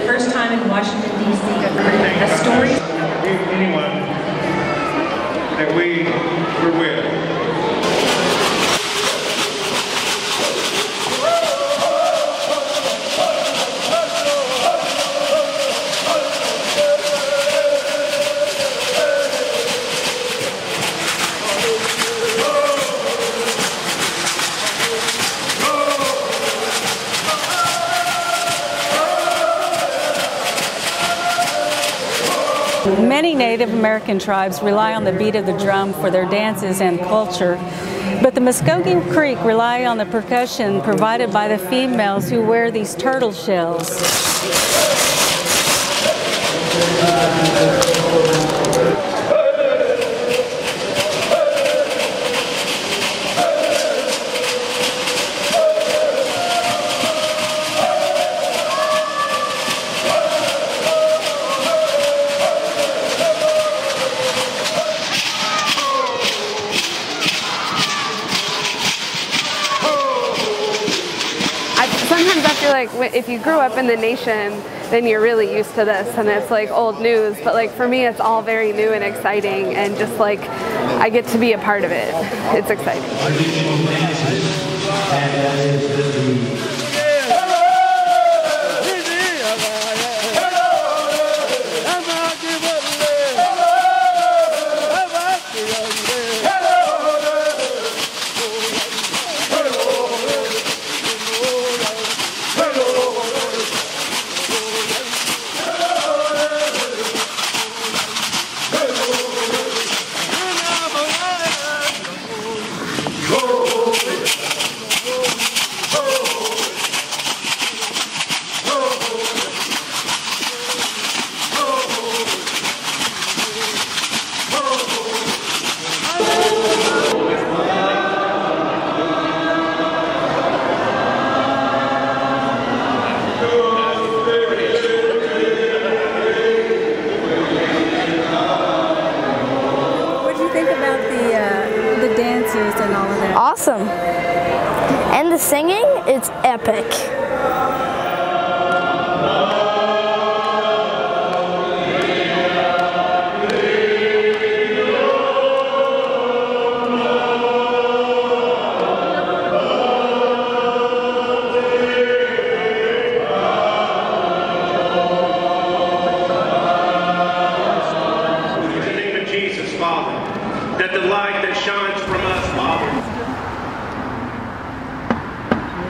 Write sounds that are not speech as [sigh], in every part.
the first time in Washington, D.C. A story. Anyone that we were with. Many Native American tribes rely on the beat of the drum for their dances and culture, but the Muskogee Creek rely on the percussion provided by the females who wear these turtle shells. Like if you grew up in the nation, then you're really used to this and it's like old news. But like for me, it's all very new and exciting and just like I get to be a part of it. It's exciting. And all of that? Awesome. And the singing, it's epic. In the name of Jesus, Father, that the light that shines from us, Father, We'll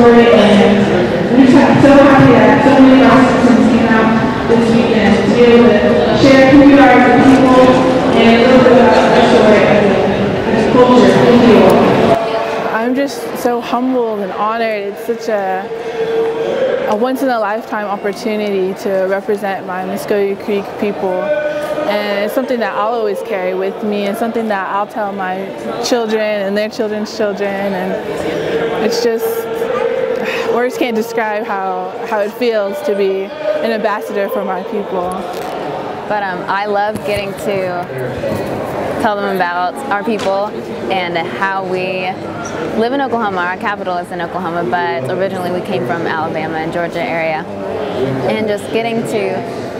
story. And we're so happy that so many citizens came out this weekend to be able to share who we are as people and a little bit about our story as a, culture. Thank you all. I'm just so humbled and honored. It's such a, a once in a lifetime opportunity to represent my Muskogee Creek people. And it's something that I'll always carry with me and something that I'll tell my children and their children's children. And it's just, words can't describe how, how it feels to be an ambassador for my people. But um, I love getting to tell them about our people and how we live in Oklahoma. Our capital is in Oklahoma, but originally we came from Alabama and Georgia area. And just getting to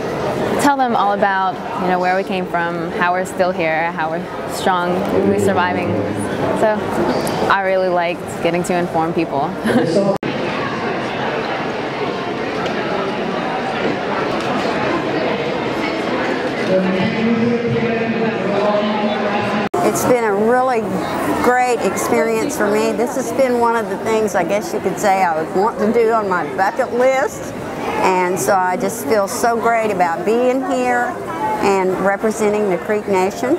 tell them all about you know where we came from, how we're still here, how we're strong, we're surviving. So I really liked getting to inform people. [laughs] It's been a really great experience for me. This has been one of the things I guess you could say I would want to do on my bucket list. And so I just feel so great about being here and representing the Creek Nation.